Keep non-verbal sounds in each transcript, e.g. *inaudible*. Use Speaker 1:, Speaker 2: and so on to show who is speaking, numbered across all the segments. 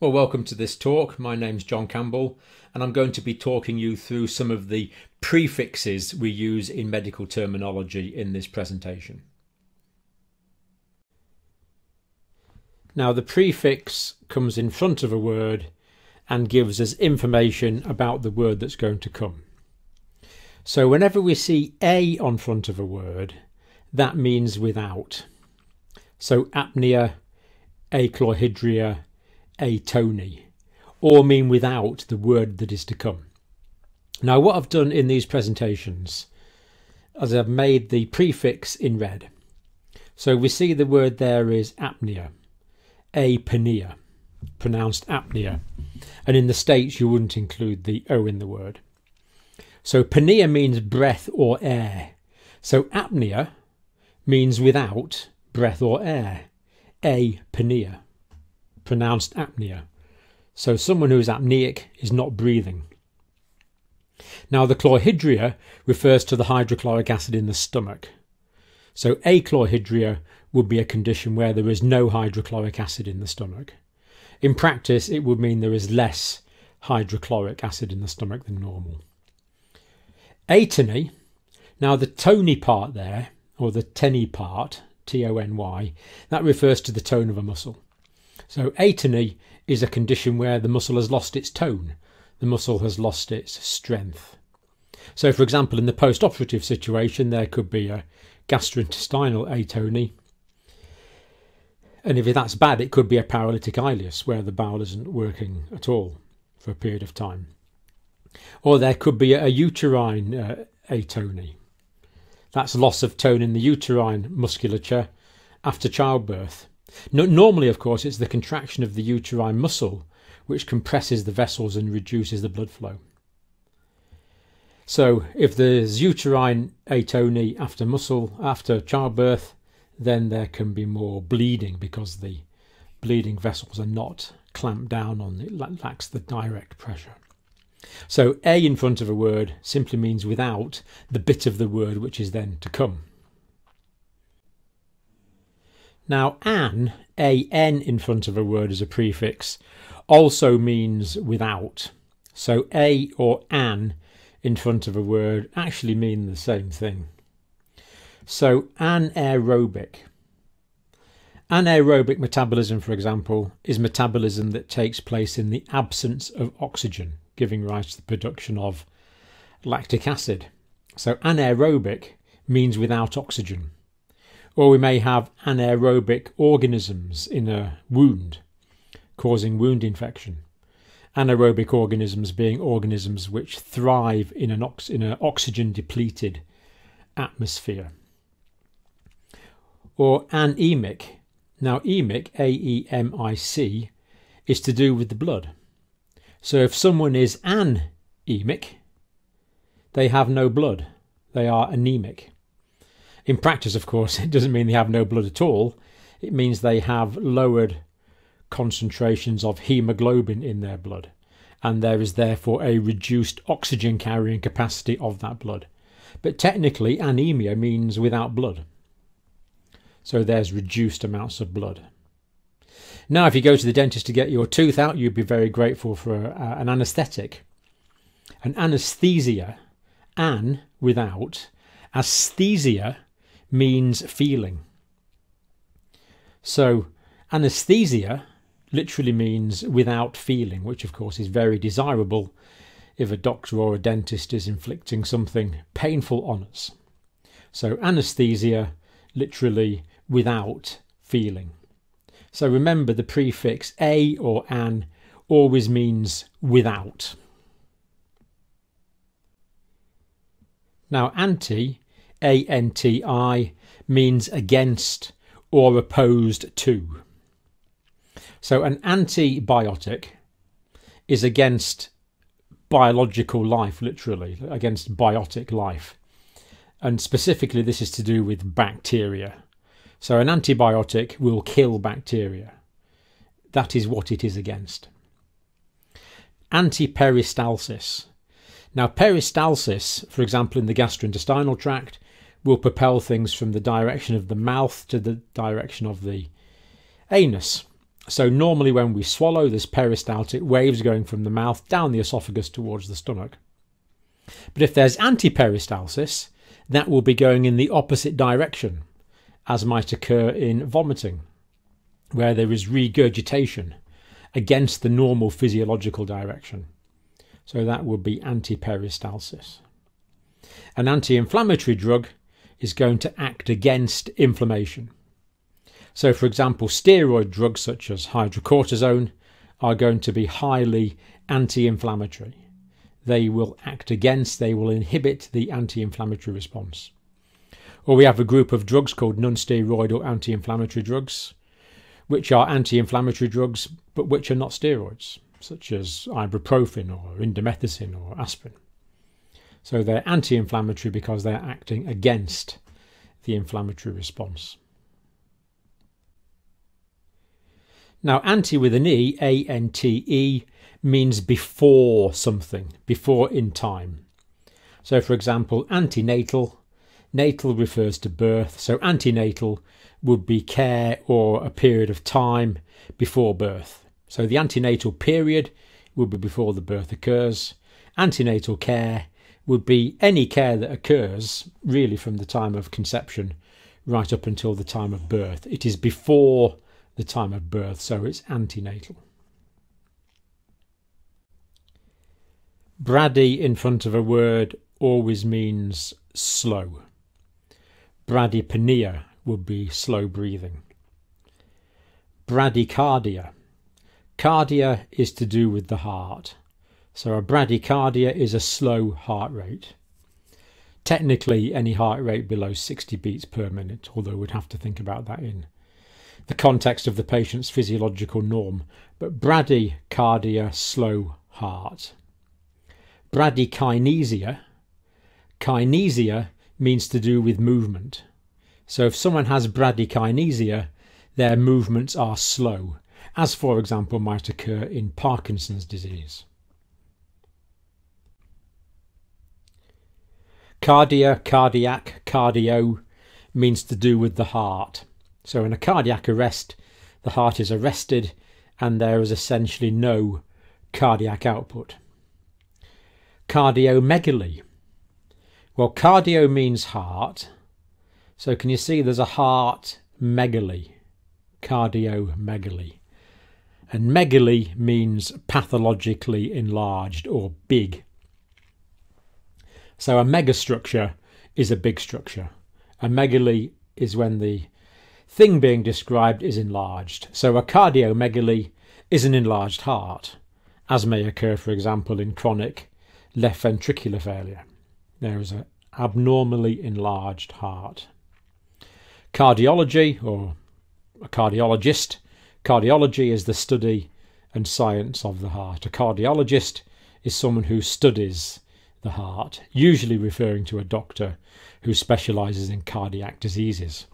Speaker 1: Well, welcome to this talk. My name's John Campbell, and I'm going to be talking you through some of the prefixes we use in medical terminology in this presentation. Now, the prefix comes in front of a word and gives us information about the word that's going to come. So, whenever we see a on front of a word, that means without. So, apnea, achlorhydria, atony, or mean without the word that is to come. Now, what I've done in these presentations is I've made the prefix in red. So we see the word there is apnea, apnea, pronounced apnea. And in the States, you wouldn't include the O in the word. So pnea means breath or air. So apnea means without breath or air. Apnea pronounced apnea. So someone who is apneic is not breathing. Now the chlorhydria refers to the hydrochloric acid in the stomach. So achlorhydria would be a condition where there is no hydrochloric acid in the stomach. In practice, it would mean there is less hydrochloric acid in the stomach than normal. Atony, now the tony part there, or the teny part, T O N Y, that refers to the tone of a muscle. So atony is a condition where the muscle has lost its tone, the muscle has lost its strength. So, for example, in the post operative situation, there could be a gastrointestinal atony. And if that's bad, it could be a paralytic ileus where the bowel isn't working at all for a period of time. Or there could be a uterine uh, atony. That's loss of tone in the uterine musculature after childbirth. No, normally, of course, it's the contraction of the uterine muscle which compresses the vessels and reduces the blood flow. So, if there's uterine atony after muscle after childbirth, then there can be more bleeding because the bleeding vessels are not clamped down on it lacks the direct pressure. So a in front of a word simply means without the bit of the word which is then to come. Now, an, an in front of a word as a prefix, also means without. So a or an in front of a word actually mean the same thing. So anaerobic. Anaerobic metabolism, for example, is metabolism that takes place in the absence of oxygen, giving rise to the production of lactic acid. So anaerobic means without oxygen or we may have anaerobic organisms in a wound causing wound infection. Anaerobic organisms being organisms which thrive in an, ox- in an oxygen depleted atmosphere. Or anemic. Now, emic, A E M I C, is to do with the blood. So if someone is anemic, they have no blood. They are anemic. In practice, of course, *laughs* it doesn't mean they have no blood at all. It means they have lowered concentrations of hemoglobin in their blood, and there is therefore a reduced oxygen carrying capacity of that blood. But technically, anemia means without blood. So there's reduced amounts of blood. Now, if you go to the dentist to get your tooth out, you'd be very grateful for a, an anaesthetic. An anaesthesia, an without, aesthesia means feeling. So, anesthesia literally means without feeling, which of course is very desirable if a doctor or a dentist is inflicting something painful on us. So, anesthesia literally without feeling. So, remember the prefix a or an always means without. Now, anti anti means against or opposed to. So an antibiotic is against biological life, literally, against biotic life. And specifically, this is to do with bacteria. So an antibiotic will kill bacteria. That is what it is against. Antiperistalsis. Now, peristalsis, for example, in the gastrointestinal tract, will propel things from the direction of the mouth to the direction of the anus. So normally when we swallow, there's peristaltic waves going from the mouth down the esophagus towards the stomach. But if there's antiperistalsis, that will be going in the opposite direction, as might occur in vomiting, where there is regurgitation against the normal physiological direction. So that would be antiperistalsis. An anti inflammatory drug is going to act against inflammation. So, for example, steroid drugs such as hydrocortisone are going to be highly anti inflammatory. They will act against, they will inhibit the anti inflammatory response. Or we have a group of drugs called non steroidal anti inflammatory drugs, which are anti inflammatory drugs but which are not steroids, such as ibuprofen or indomethacin or aspirin. So they're anti inflammatory because they're acting against the inflammatory response. Now, anti with an E, A N T E, means before something, before in time. So, for example, antenatal, natal refers to birth, so antenatal would be care or a period of time before birth. So, the antenatal period would be before the birth occurs. Antenatal care would be any care that occurs really from the time of conception right up until the time of birth. It is before the time of birth, so it's antenatal. Brady in front of a word always means slow. Bradypnea would be slow breathing. Bradycardia. Cardia is to do with the heart. So a bradycardia is a slow heart rate. Technically, any heart rate below 60 beats per minute, although we'd have to think about that in the context of the patient's physiological norm, but bradycardia, slow heart. Bradykinesia, kinesia means to do with movement. So if someone has bradykinesia, their movements are slow, as for example might occur in Parkinson's disease. Cardia, cardiac, cardio means to do with the heart. So, in a cardiac arrest, the heart is arrested and there is essentially no cardiac output. Cardiomegaly. Well, cardio means heart. So, can you see there's a heart megaly? Cardiomegaly. And megaly means pathologically enlarged or big. So, a megastructure is a big structure. A megaly is when the thing being described is enlarged. So a cardiomegaly is an enlarged heart, as may occur, for example, in chronic left ventricular failure. There is an abnormally enlarged heart. Cardiology, or a cardiologist, cardiology is the study and science of the heart. A cardiologist is someone who studies the heart, usually referring to a doctor who specialises in cardiac diseases.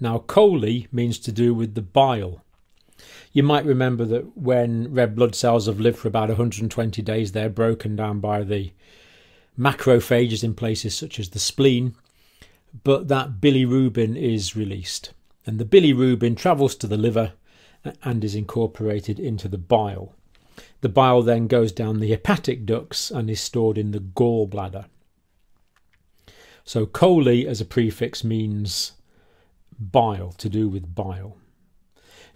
Speaker 1: Now, chole means to do with the bile. You might remember that when red blood cells have lived for about 120 days, they're broken down by the macrophages in places such as the spleen, but that bilirubin is released. And the bilirubin travels to the liver and is incorporated into the bile. The bile then goes down the hepatic ducts and is stored in the gallbladder. So, chole as a prefix means bile, to do with bile.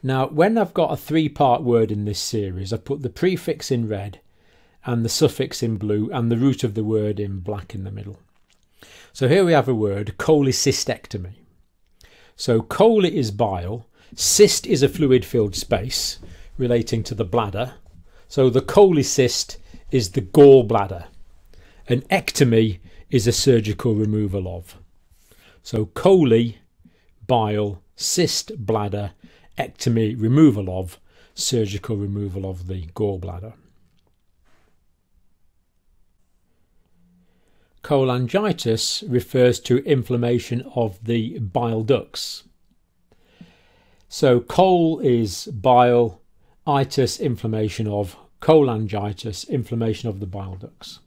Speaker 1: Now, when I've got a three part word in this series, I put the prefix in red and the suffix in blue and the root of the word in black in the middle. So here we have a word, cholecystectomy. So chole is bile, cyst is a fluid filled space relating to the bladder. So the cholecyst is the gallbladder. An ectomy is a surgical removal of. So chole bile, cyst bladder, ectomy, removal of, surgical removal of the gallbladder. Cholangitis refers to inflammation of the bile ducts. So, chol is bile, itis, inflammation of, cholangitis, inflammation of the bile ducts.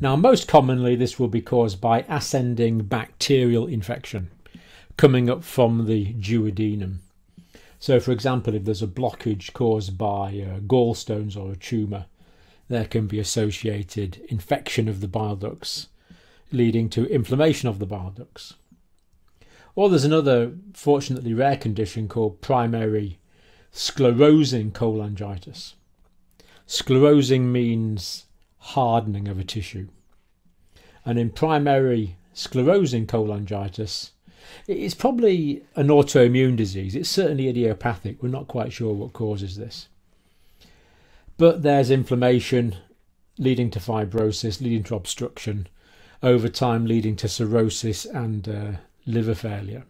Speaker 1: Now, most commonly, this will be caused by ascending bacterial infection coming up from the duodenum. So, for example, if there's a blockage caused by uh, gallstones or a tumour, there can be associated infection of the bile ducts, leading to inflammation of the bile ducts. Or there's another, fortunately rare condition called primary sclerosing cholangitis. Sclerosing means hardening of a tissue. And in primary sclerosing cholangitis, it's probably an autoimmune disease. It's certainly idiopathic. We're not quite sure what causes this. But there's inflammation leading to fibrosis, leading to obstruction, over time leading to cirrhosis and uh, liver failure.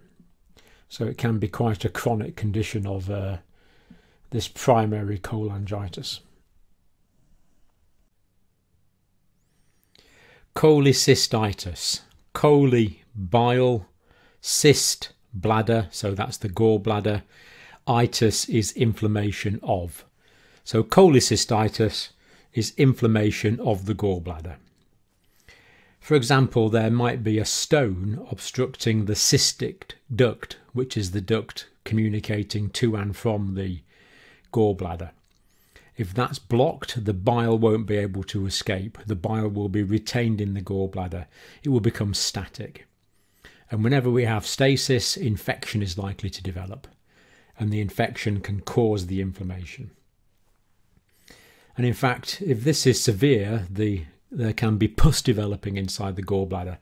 Speaker 1: So it can be quite a chronic condition of uh, this primary cholangitis. Cholecystitis, chole, bile, cyst, bladder, so that's the gallbladder. Itis is inflammation of. So cholecystitis is inflammation of the gallbladder. For example, there might be a stone obstructing the cystic duct, which is the duct communicating to and from the gallbladder. If that's blocked, the bile won't be able to escape. The bile will be retained in the gallbladder. It will become static. And whenever we have stasis, infection is likely to develop, and the infection can cause the inflammation. And in fact, if this is severe, the, there can be pus developing inside the gallbladder.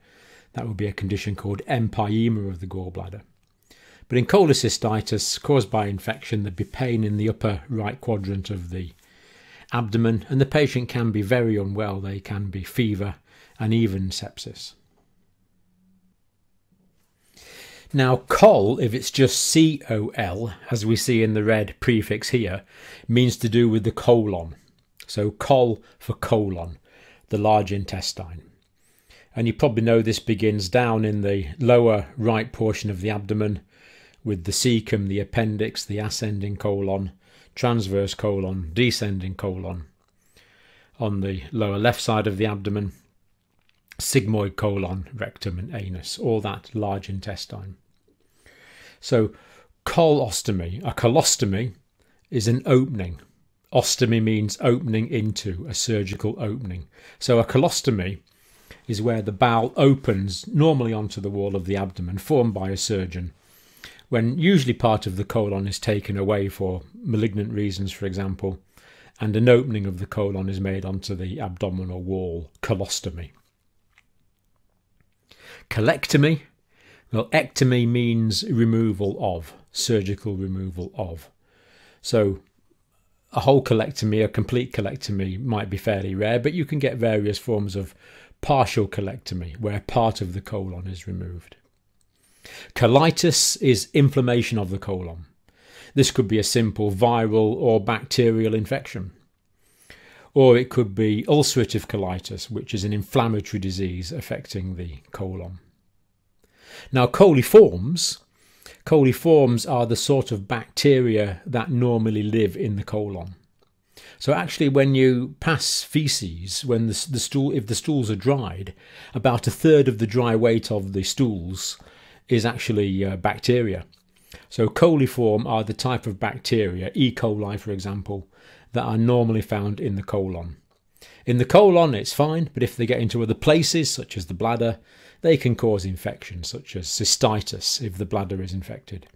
Speaker 1: That would be a condition called empyema of the gallbladder. But in cholecystitis caused by infection, there'd be pain in the upper right quadrant of the abdomen, and the patient can be very unwell. They can be fever and even sepsis. Now, col, if it's just C O L, as we see in the red prefix here, means to do with the colon. So, col for colon, the large intestine. And you probably know this begins down in the lower right portion of the abdomen with the cecum, the appendix, the ascending colon, transverse colon, descending colon. On the lower left side of the abdomen, sigmoid colon, rectum, and anus, all that large intestine. So, colostomy, a colostomy is an opening. Ostomy means opening into, a surgical opening. So, a colostomy is where the bowel opens normally onto the wall of the abdomen, formed by a surgeon, when usually part of the colon is taken away for malignant reasons, for example, and an opening of the colon is made onto the abdominal wall, colostomy. Colectomy well, ectomy means removal of, surgical removal of. So a whole colectomy, a complete colectomy might be fairly rare, but you can get various forms of partial colectomy where part of the colon is removed. Colitis is inflammation of the colon. This could be a simple viral or bacterial infection. Or it could be ulcerative colitis, which is an inflammatory disease affecting the colon. Now, coliforms, coliforms are the sort of bacteria that normally live in the colon. So actually, when you pass feces, when the, the stool, if the stools are dried, about a third of the dry weight of the stools is actually uh, bacteria. So coliform are the type of bacteria, E. coli for example, that are normally found in the colon. In the colon, it's fine, but if they get into other places, such as the bladder, they can cause infections such as cystitis if the bladder is infected.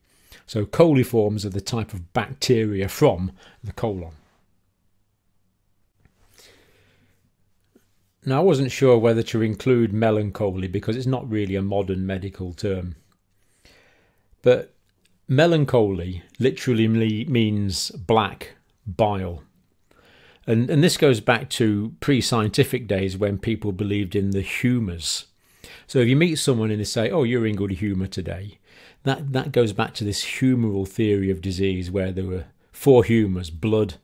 Speaker 1: So coliforms are the type of bacteria from the colon. Now, I wasn't sure whether to include melancholy because it's not really a modern medical term. But melancholy literally means black bile. And, and this goes back to pre scientific days when people believed in the humours so if you meet someone and they say, "Oh, you're in good humour today," that that goes back to this humoral theory of disease, where there were four humours: blood,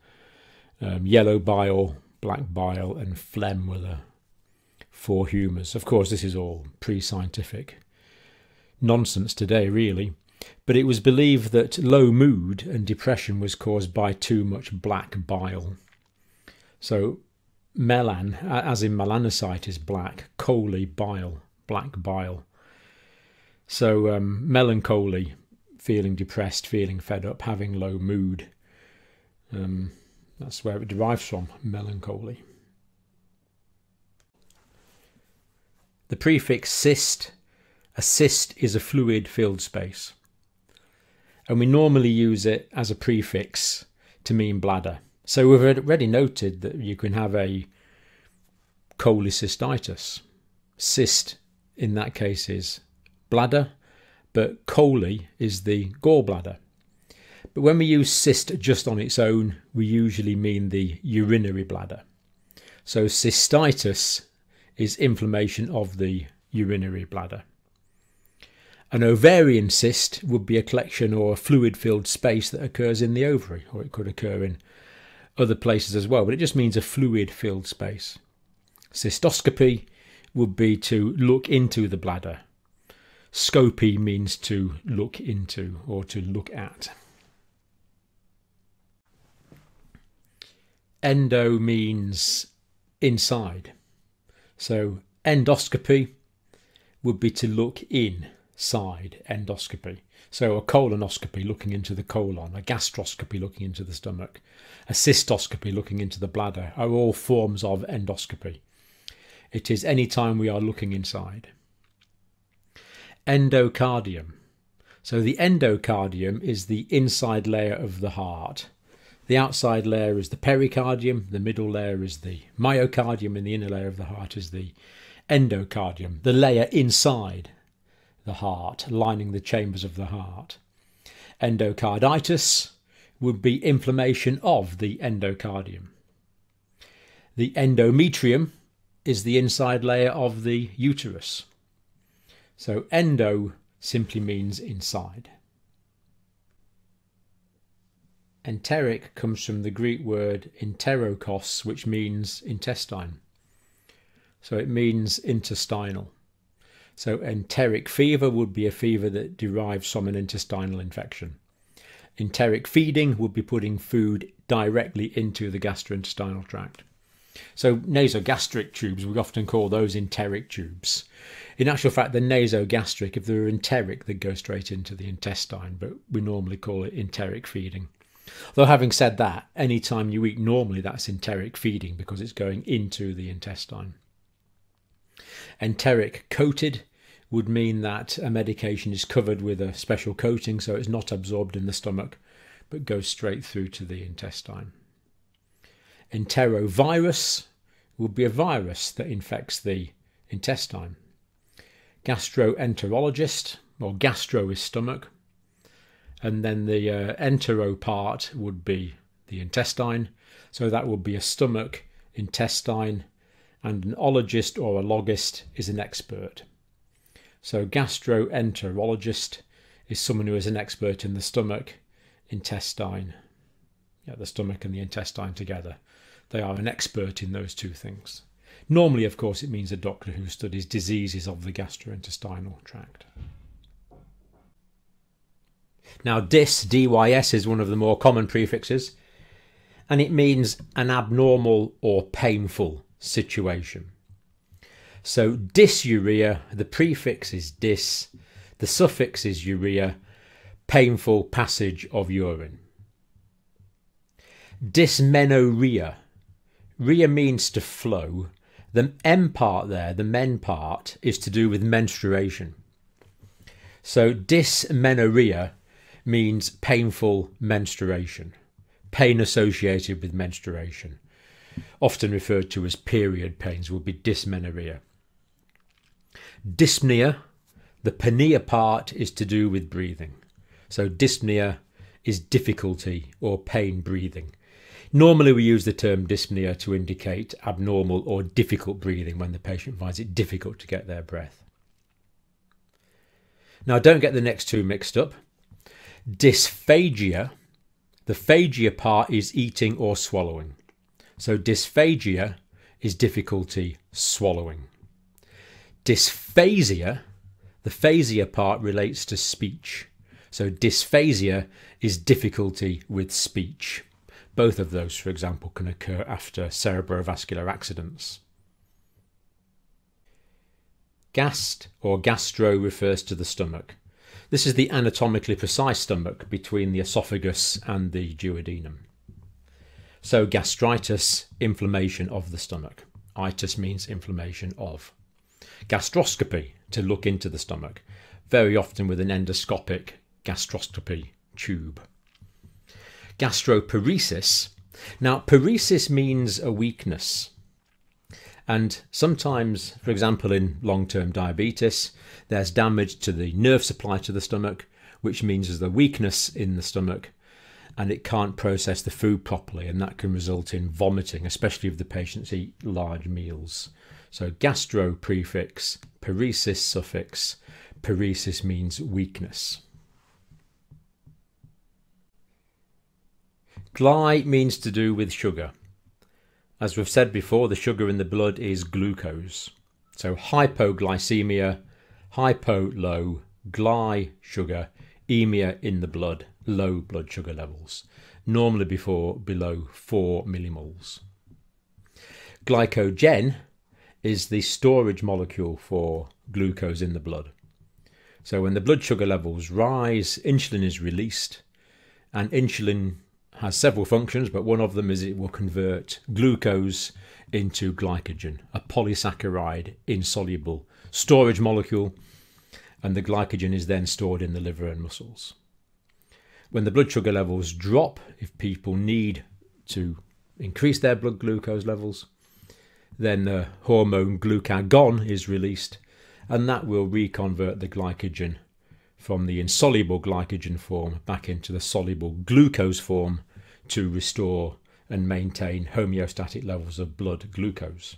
Speaker 1: um, yellow bile, black bile, and phlegm were the four humours. Of course, this is all pre-scientific nonsense today, really. But it was believed that low mood and depression was caused by too much black bile. So melan, as in melanocyte, is black, chole, bile black bile. So um, melancholy, feeling depressed, feeling fed up, having low mood. Um, that's where it derives from, melancholy. The prefix cyst, a cyst is a fluid filled space. And we normally use it as a prefix to mean bladder. So we've already noted that you can have a cholecystitis. Cyst in that case is bladder, but chole is the gallbladder. But when we use cyst just on its own, we usually mean the urinary bladder. So cystitis is inflammation of the urinary bladder. An ovarian cyst would be a collection or a fluid filled space that occurs in the ovary, or it could occur in other places as well, but it just means a fluid filled space. Cystoscopy would be to look into the bladder. Scopy means to look into or to look at. Endo means inside. So endoscopy would be to look inside endoscopy. So a colonoscopy looking into the colon, a gastroscopy looking into the stomach, a cystoscopy looking into the bladder are all forms of endoscopy. It is any time we are looking inside. Endocardium. So the endocardium is the inside layer of the heart. The outside layer is the pericardium, the middle layer is the myocardium, and the inner layer of the heart is the endocardium, the layer inside the heart, lining the chambers of the heart. Endocarditis would be inflammation of the endocardium. The endometrium is the inside layer of the uterus. So endo simply means inside. Enteric comes from the Greek word enterokos, which means intestine. So it means intestinal. So enteric fever would be a fever that derives from an intestinal infection. Enteric feeding would be putting food directly into the gastrointestinal tract. So nasogastric tubes, we often call those enteric tubes. In actual fact, the nasogastric, if they're enteric, they go straight into the intestine, but we normally call it enteric feeding. Though having said that, any time you eat normally, that's enteric feeding because it's going into the intestine. Enteric coated would mean that a medication is covered with a special coating so it's not absorbed in the stomach but goes straight through to the intestine. Enterovirus would be a virus that infects the intestine. Gastroenterologist, or gastro is stomach, and then the uh, entero part would be the intestine, so that would be a stomach, intestine, and an ologist or a logist is an expert. So, gastroenterologist is someone who is an expert in the stomach, intestine, yeah, the stomach and the intestine together. They are an expert in those two things. Normally, of course, it means a doctor who studies diseases of the gastrointestinal tract. Now, dys, dys, is one of the more common prefixes, and it means an abnormal or painful situation. So, dysuria, the prefix is dys, the suffix is uria, painful passage of urine. Dysmenorrhea Rhea means to flow. The M part there, the men part, is to do with menstruation. So dysmenorrhea means painful menstruation, pain associated with menstruation. Often referred to as period pains would be dysmenorrhea. Dyspnea, the pnea part is to do with breathing. So dyspnea is difficulty or pain breathing. Normally, we use the term dyspnea to indicate abnormal or difficult breathing when the patient finds it difficult to get their breath. Now, don't get the next two mixed up. Dysphagia, the phagia part is eating or swallowing. So, dysphagia is difficulty swallowing. Dysphasia, the phasia part relates to speech. So, dysphasia is difficulty with speech. Both of those, for example, can occur after cerebrovascular accidents. Gast or gastro refers to the stomach. This is the anatomically precise stomach between the esophagus and the duodenum. So gastritis, inflammation of the stomach. Itis means inflammation of. Gastroscopy, to look into the stomach, very often with an endoscopic gastroscopy tube. Gastroparesis. Now, paresis means a weakness. And sometimes, for example, in long term diabetes, there's damage to the nerve supply to the stomach, which means there's a weakness in the stomach and it can't process the food properly, and that can result in vomiting, especially if the patients eat large meals. So, gastro prefix, paresis suffix, paresis means weakness. Gly means to do with sugar. As we've said before, the sugar in the blood is glucose. So hypoglycemia, hypo low, gly sugar, emia in the blood, low blood sugar levels, normally before below 4 millimoles. Glycogen is the storage molecule for glucose in the blood. So when the blood sugar levels rise, insulin is released, and insulin has several functions, but one of them is it will convert glucose into glycogen, a polysaccharide insoluble storage molecule, and the glycogen is then stored in the liver and muscles. When the blood sugar levels drop, if people need to increase their blood glucose levels, then the hormone glucagon is released, and that will reconvert the glycogen from the insoluble glycogen form back into the soluble glucose form to restore and maintain homeostatic levels of blood glucose.